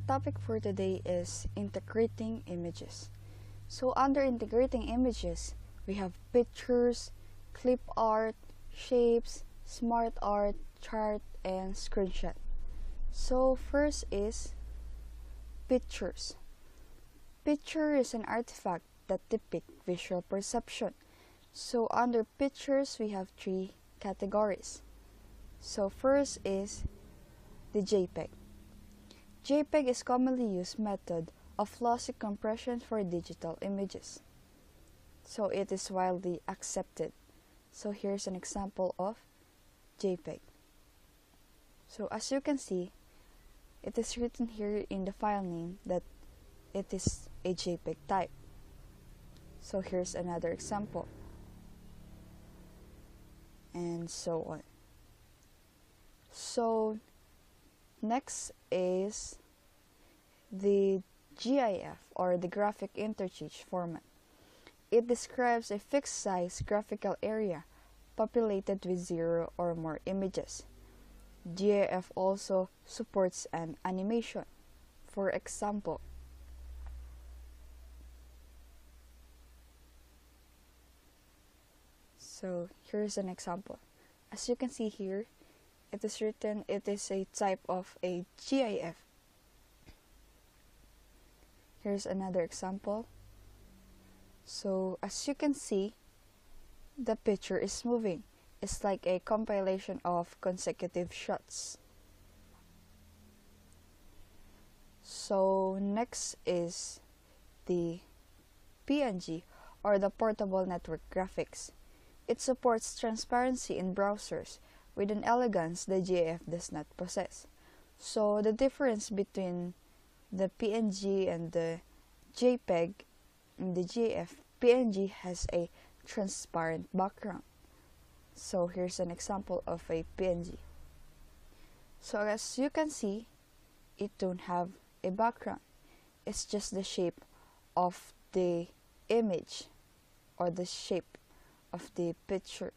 our topic for today is integrating images. So under integrating images, we have pictures, clip art, shapes, smart art, chart, and screenshot. So first is pictures. Picture is an artifact that depict visual perception. So under pictures, we have three categories. So first is the JPEG. JPEG is commonly used method of lossy compression for digital images. So it is widely accepted. So here's an example of JPEG. So as you can see, it is written here in the file name that it is a JPEG type. So here's another example. And so on. So next is the GIF or the graphic interchange format. It describes a fixed size graphical area populated with zero or more images. GIF also supports an animation. For example, so here's an example. As you can see here, it is written it is a type of a GIF. Here's another example. So as you can see, the picture is moving. It's like a compilation of consecutive shots. So next is the PNG or the Portable Network Graphics. It supports transparency in browsers with an elegance the GIF does not possess. So the difference between the PNG and the JPEG in the GIF, PNG has a transparent background. So here's an example of a PNG. So as you can see, it don't have a background. It's just the shape of the image or the shape of the picture.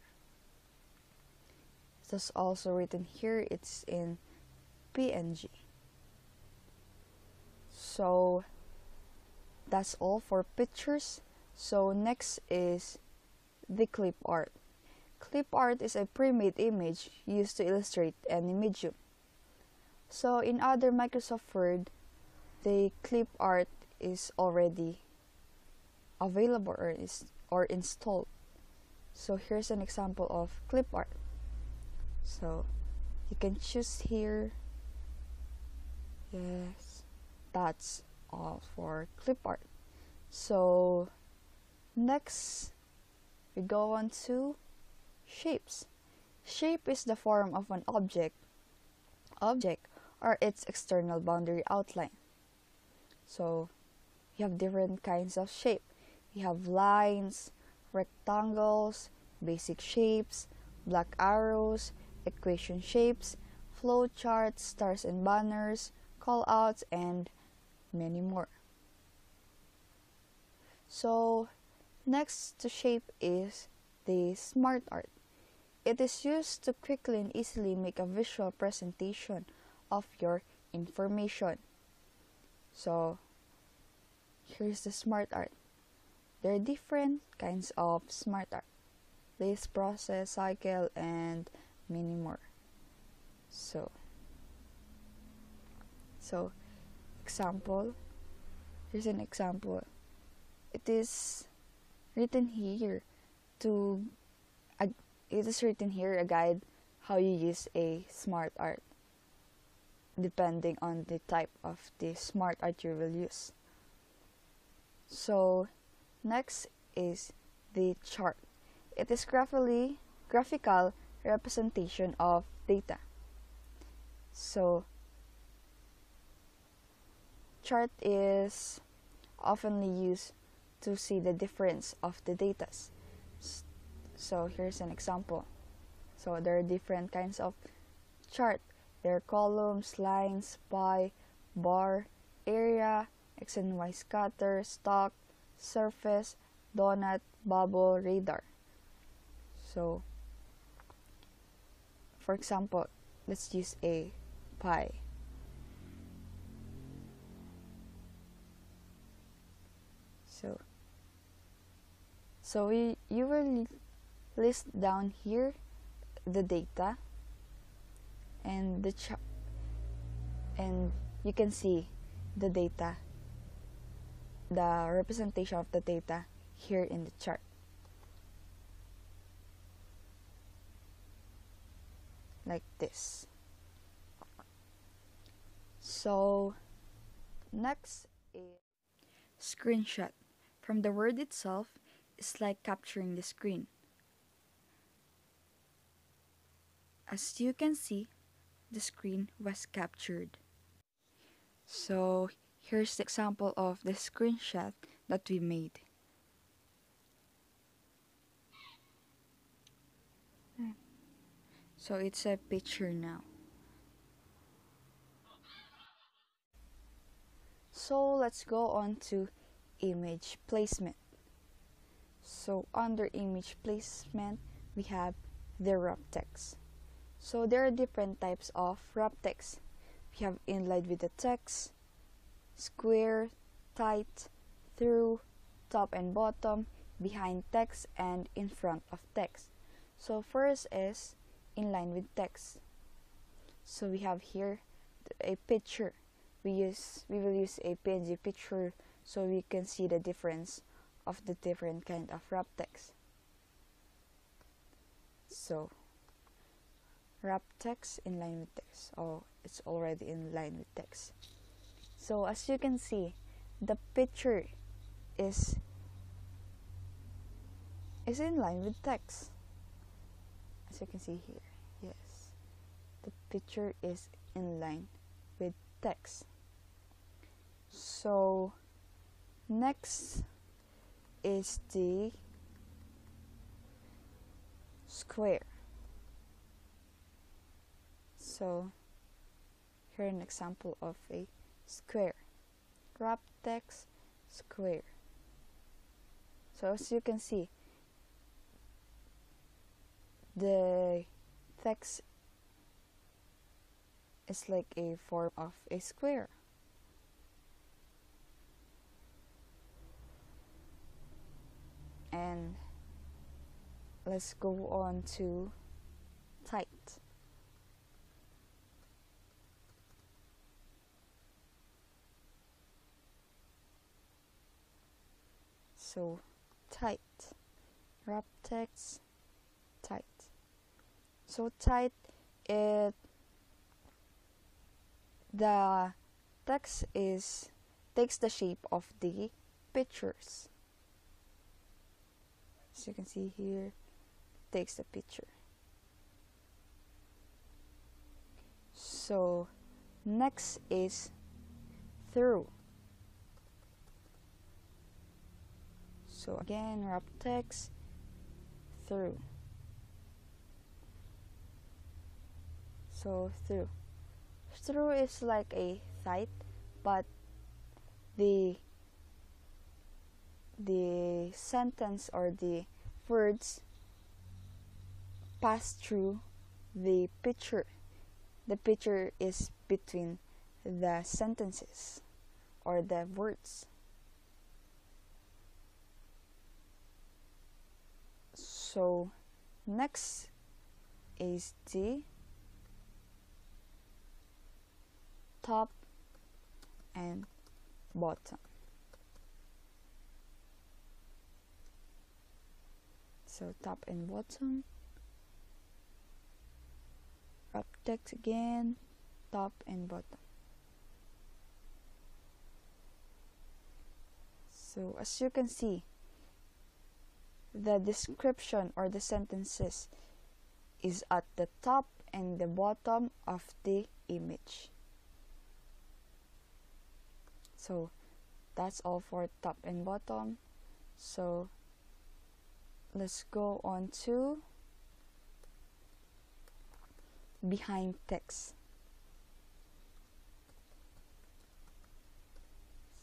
It's also written here, it's in PNG. So that's all for pictures. So next is the clip art. Clip art is a pre-made image used to illustrate any medium. So in other Microsoft Word, the clip art is already available or is or installed. So here's an example of clip art. So you can choose here. Yes, that's all uh, for clip art. So next we go on to shapes. Shape is the form of an object, object or its external boundary outline. So you have different kinds of shape. You have lines, rectangles, basic shapes, block arrows, equation shapes, flow charts, stars and banners, callouts, and many more. So next to shape is the smart art. It is used to quickly and easily make a visual presentation of your information. So here's the smart art. There are different kinds of smart art. List, process, cycle, and many more. So, so example, here's an example. It is written here to it is written here a guide how you use a smart art depending on the type of the smart art you will use. So next is the chart. It is graphically graphical representation of data. So chart is oftenly used to see the difference of the data. So here's an example. So there are different kinds of chart. There are columns, lines, pie, bar, area, x and y scatter, stock, surface, donut, bubble, radar. So for example, let's use a pie. So, so we, you will list down here the data and the chart and you can see the data the representation of the data here in the chart. Like this. So next is screenshot from the word itself is like capturing the screen. As you can see the screen was captured. So here's the example of the screenshot that we made. So it's a picture now. So let's go on to image placement so under image placement we have the wrap text. So there are different types of wrap text. We have inline with the text square tight through top and bottom behind text and in front of text. So first is inline with text. So we have here a picture. We use we will use a png picture so we can see the difference of the different kind of wrap text so wrap text in line with text. Oh it's already in line with text. So as you can see the picture is is in line with text. As you can see here yes. The picture is in line with text. So next is the square. So here an example of a square. Wrap text square. So as you can see the text is like a form of a square and let's go on to tight. So tight. Wrap text tight. So tight it the text is takes the shape of the pictures as you can see here takes the picture. So next is through. So again wrap text through. So through. Through is like a site but the the sentence or the words pass through the picture. The picture is between the sentences or the words. So next is the top and bottom so top and bottom. Wrap text again. Top and bottom. So as you can see the description or the sentences is at the top and the bottom of the image. So that's all for top and bottom. So let's go on to behind text.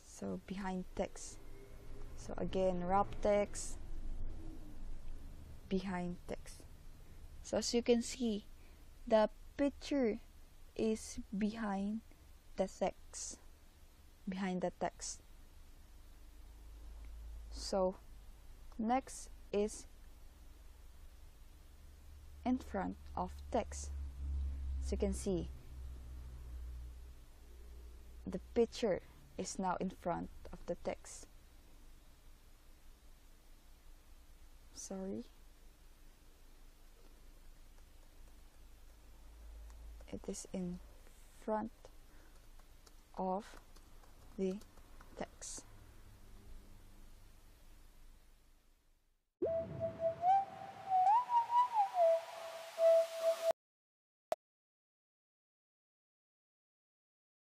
So behind text. So again wrap text. Behind text. So as you can see the picture is behind the text. Behind the text. So next is in front of text. So you can see the picture is now in front of the text. Sorry. It is in front of the text.